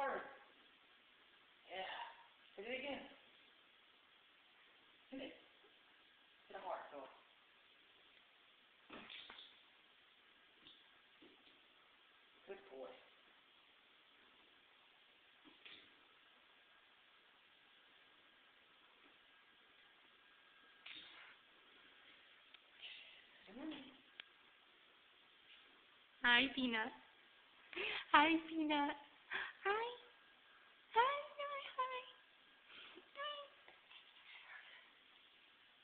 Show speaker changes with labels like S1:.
S1: hard. Yeah. Hit it again. Hit it. Hit it hard. so. Good boy.
S2: Hi, Peanut. Hi, Peanut.